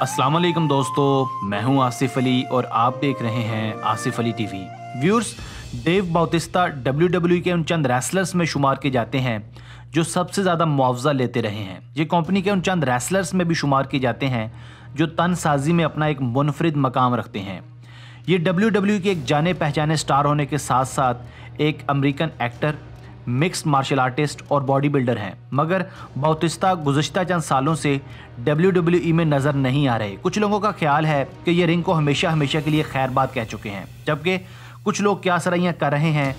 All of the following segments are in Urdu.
السلام علیکم دوستو، میں ہوں آصف علی اور آپ دیکھ رہے ہیں Asif Ali TV. Viewers Dave Bautista W W کے ان چند ریسلرز میں شمار کے جاتے ہیں جو سب سے زیادہ معاوضہ لیتے رہے ہیں۔ یہ کمپنی کے ان چند ریسلرز میں بھی شمار کیے جاتے ہیں جو تن سازی میں اپنا ایک منفرد مقام رکھتے ہیں۔ یہ ڈبلیو ڈبلیو کے ایک جانے پہچانے سٹار ہونے کے ساتھ ساتھ ایک American actor mixed martial artist اور باڈی بلڈر ہیں۔ مگر باؤتستہ گزشتہ چند سالوں سے ڈبلیو ڈبلیو ای میں نظر نہیں آ رہے۔ کچھ لوگوں کا خیال ہے کہ یہ رنگ کو ہمیشہ ہمیشہ کے لیے خیر بات کہہ چکے ہیں۔ جبکہ کچھ لوگ کیا سرائیاں کر رہے ہیں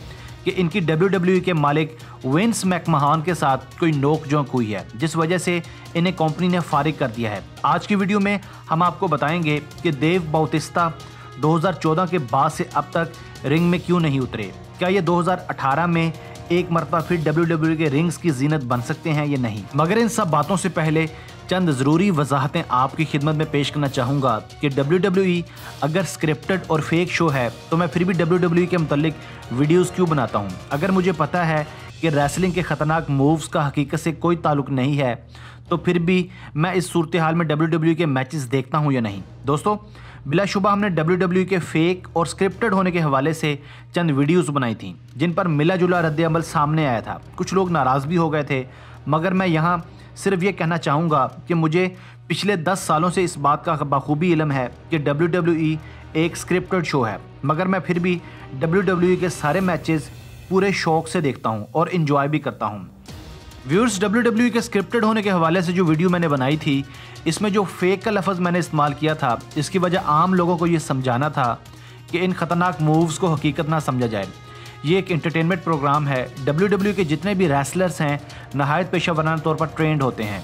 کہ ان کی ڈبلیو ڈبلیو ای کے مالک وینس میک مہان کے ساتھ کوئی نوک جونک ہوئی ہے، جس وجہ سے انہیں کمپنی نے فارغ کر دیا ہے۔ آج کی ویڈیو میں ہم آپ کو بتائیں گے کہ دیو باؤتستہ دو ہزار چودہ کے بعد سے اب تک رنگ میں کیوں نہیں اترے۔ کیا یہ دو ہزار اٹھارہ میں ایک مرتبہ پھر ڈبلیو ڈبلیو کے رنگز کی زینت بن سکتے ہیں یا نہیں۔ مگر ان سب باتوں سے پہلے چند ضروری وضاحتیں آپ کی خدمت میں پیش کرنا چاہوں گا کہ ڈبلیو ڈبلیو ای اگر سکرپٹڈ اور فیک شو ہے تو میں پھر بھی ڈبلیو ڈبلیو ای کے متعلق ویڈیوز کیوں بناتا ہوں؟ اگر مجھے پتا ہے کہ ریسلنگ کے خطرناک مووز کا حقیقت سے کوئی تعلق نہیں ہے تو پھر بھی میں اس صورتحال میں ڈبلیو ڈبلیو کے میچز دیکھتا ہوں یا نہیں؟ دوستو، بلا شبہ ہم نے ڈبلیو ڈبلیو کے فیک اور سکرپٹڈ ہونے کے حوالے سے چند ویڈیوز بنائی تھیں، جن پر ملا جلا رد عمل سامنے آیا تھا۔ کچھ لوگ ناراض بھی ہو گئے تھے، مگر میں یہاں صرف یہ کہنا چاہوں گا کہ مجھے پچھلے دس سالوں سے اس بات کا بخوبی علم ہے کہ ڈبلیو ڈبلیو ای ایک سکرپٹڈ شو ہے۔ مگر میں پھر بھی ڈبلیو ڈبلیو ای کے سارے میچز پورے شوق سے دیکھتا ہوں اور انجوائے بھی کرتا ہوں۔ ویورز ڈبلیو ڈبلیو کے سکرپٹڈ ہونے کے حوالے سے جو ویڈیو میں نے بنائی تھی، اس میں جو فیک کا لفظ میں نے استعمال کیا تھا، اس کی وجہ عام لوگوں کو یہ سمجھانا تھا کہ ان خطرناک مووز کو حقیقت نہ سمجھا جائے۔ یہ ایک انٹرٹینمنٹ پروگرام ہے۔ ڈبلیو ڈبلیو کے جتنے بھی ریسلرز ہیں، نہایت پیشہ ورانہ طور پر ٹرینڈ ہوتے ہیں۔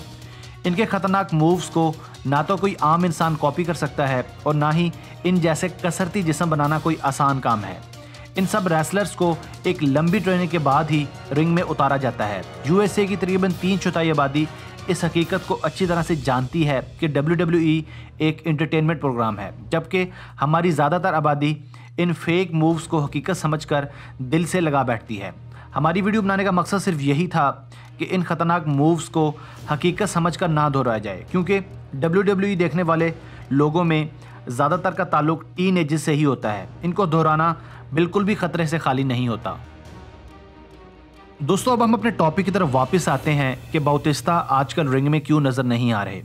ان کے خطرناک مووز کو نہ تو کوئی عام انسان کاپی کر سکتا ہے اور نہ ہی ان جیسے کثرتی جسم بنانا کوئی آسان کام ہے۔ ان سب ریسلرز کو ایک لمبی ٹریننگ کے بعد ہی رنگ میں اتارا جاتا ہے۔ یو ایس اے کی تقریباً تین چوتھائی آبادی اس حقیقت کو اچھی طرح سے جانتی ہے کہ ڈبلیو ڈبلیو ای ایک انٹرٹینمنٹ پروگرام ہے، جبکہ ہماری زیادہ تر آبادی ان فیک مووز کو حقیقت سمجھ کر دل سے لگا بیٹھتی ہے۔ ہماری ویڈیو بنانے کا مقصد صرف یہی تھا کہ ان خطرناک مووز کو حقیقت سمجھ کر نہ دہرایا جائے، کیونکہ ڈبلیو ڈبلیو ای دیکھنے والے لوگوں میں زیادہ تر کا تعلق ٹین ایجز سے ہی ہوتا ہے۔ ان کو دہرانا بالکل بھی خطرے سے خالی نہیں ہوتا۔ دوستو، اب ہم اپنے ٹاپک کی طرف واپس آتے ہیں کہ باؤتستہ آج کل رنگ میں کیوں نظر نہیں آ رہے۔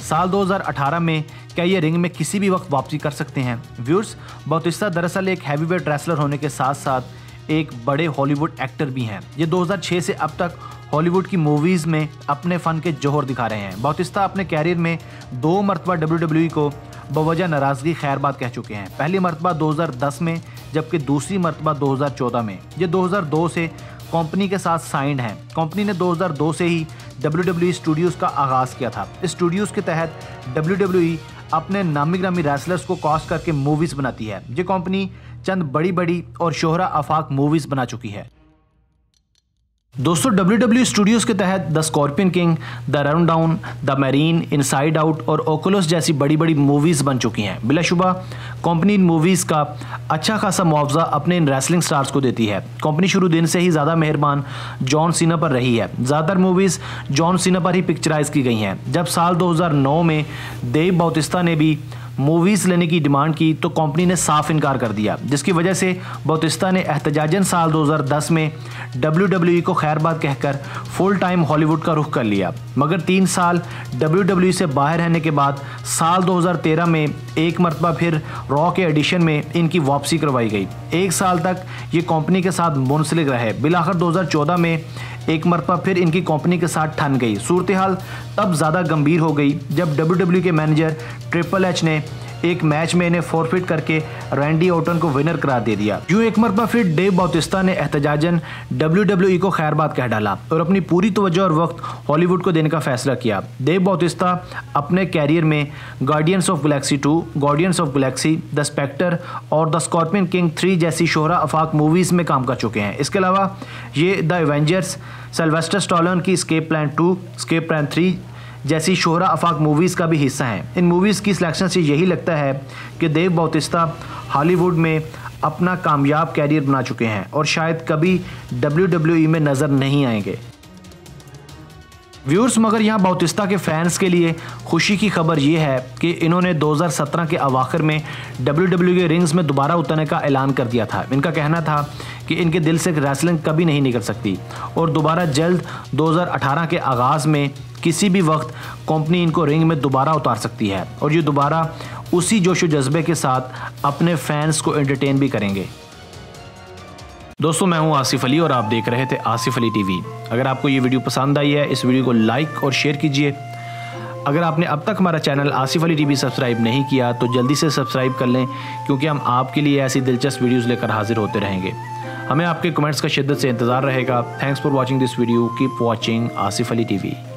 سال دو ہزار اٹھارہ میں کیا یہ رنگ میں کسی بھی وقت واپسی کر سکتے ہیں؟ ویورز باؤتستہ دراصل ایک ہیوی ویٹ ریسلر ہونے کے ساتھ ساتھ ایک بڑے ہالی ووڈ ایکٹر بھی ہیں۔ یہ دو ہزار چھ سے اب تک ہالی ووڈ کی موویز میں اپنے فن کے جوہر دکھا رہے ہیں۔ باؤتستہ اپنے کیریئر میں دو مرتبہ ڈبلیو ڈبلیو ای کو بوجہ ناراضگی خیر بات کہہ چکے ہیں۔ پہلی مرتبہ دو ہزار دس میں، جبکہ دوسری مرتبہ دو ہزار چودہ میں۔ یہ دو ہزار دو سے کمپنی کے ساتھ سائنڈ ہیں۔ کمپنی نے دو ہزار دو سے ہی ڈبلیو ڈبلیو ای اسٹوڈیوز کا آغاز کیا تھا۔ اسٹوڈیوز کے تحت ڈبلیو ڈبلیو ای اپنے نامی گرامی ریسلرز کو کاسٹ کر کے موویز بناتی ہے۔ یہ کمپنی چند بڑی بڑی اور شہرہ آفاق موویز بنا چکی ہے۔ دوستو ڈبلیو ڈبلیو اسٹوڈیوز کے تحت the Scorpion King the Rundown the Marine Inside Out اور اوکولوس جیسی بڑی بڑی موویز بن چکی ہیں۔ بلا شبہ کمپنی ان موویز کا اچھا خاصا معاوضہ اپنے ان ریسلنگ سٹارز کو دیتی ہے۔ کمپنی شروع دن سے ہی زیادہ مہربان جان سینا پر رہی ہے۔ زیادہ تر موویز جان سینا پر ہی پکچرائز کی گئی ہیں۔ جب سال دو ہزار نو میں دیو باؤتستہ نے بھی موویز لینے کی ڈیمانڈ کی تو کمپنی نے صاف انکار کر دیا، جس کی وجہ سے بوتستہ نے احتجاجن سال دو ہزار دس میں ڈبلیو ڈبلیو ای کو خیر بات کہہ کر فل ٹائم ہالی ووڈ کا رخ کر لیا۔ مگر تین سال ڈبلیو ڈبلیو ای سے باہر رہنے کے بعد سال دو ہزار تیرہ میں ایک مرتبہ پھر را کے ایڈیشن میں ان کی واپسی کروائی گئی۔ ایک سال تک یہ کمپنی کے ساتھ منسلک رہے۔ بلاخر دو ہزار چودہ میں ایک مرتبہ پھر ان کی کمپنی کے ساتھ ٹھن گئی۔ صورتحال تب زیادہ گمبھیر ہو گئی جب ڈبلیو ڈبلیو کے مینیجر ٹرپل ایچ نے ایک میچ میں انہیں فورفٹ کر کے رینڈی اوٹن کو ونر قرار دے دیا۔ یوں ایک مرتبہ پھر ڈیو باؤتستہ نے احتجاجن ڈبلیو ڈبلیو ای کو خیر بات کہہ ڈالا اور اپنی پوری توجہ اور وقت ہالی ووڈ کو دینے کا فیصلہ کیا۔ دیو باؤتستہ اپنے کیریئر میں Guardians of Galaxy two Guardians of Galaxy the Spectre اور دا اسکارپین کنگ تھری جیسی شہرہ افاق موویز میں کام کر چکے ہیں۔ اس کے علاوہ یہ دا ایونجرس سیلویسٹر سٹالن کی Escape Plan two Escape Plan three جیسی شہرہ افاق موویز کا بھی حصہ ہیں۔ ان موویز کی سلیکشن سے یہی لگتا ہے کہ دیو باؤتستہ ہالی ووڈ میں اپنا کامیاب کیریئر بنا چکے ہیں اور شاید کبھی ڈبلیو ڈبلیو ای میں نظر نہیں آئیں گے۔ ویورز، مگر یہاں باوتستہ کے فینس کے لیے خوشی کی خبر یہ ہے کہ انہوں نے دو ہزار سترہ کے اواخر میں ڈبلیو ڈبلیو کے رنگز میں دوبارہ اترنے کا اعلان کر دیا تھا۔ ان کا کہنا تھا کہ ان کے دل سے ریسلنگ کبھی نہیں نکل سکتی اور دوبارہ جلد دو ہزار اٹھارہ کے آغاز میں کسی بھی وقت کمپنی ان کو رنگ میں دوبارہ اتار سکتی ہے اور یہ دوبارہ اسی جوش و جذبے کے ساتھ اپنے فینس کو انٹرٹین بھی کریں گے۔ دوستو، میں ہوں آصف علی اور آپ دیکھ رہے تھے آصف علی ٹی وی۔ اگر آپ کو یہ ویڈیو پسند آئی ہے، اس ویڈیو کو لائک اور شیئر کیجیے۔ اگر آپ نے اب تک ہمارا channel Asif Ali TV subscribe نہیں کیا، تو جلدی سے سبسکرائب کر لیں، کیونکہ ہم آپ کے لیے ایسی دلچسپ ویڈیوز لے کر حاضر ہوتے رہیں گے۔ ہمیں آپ کے کمنٹس کا شدت سے انتظار رہے گا۔ Thanks for watching this video keep watching Asif Ali TV.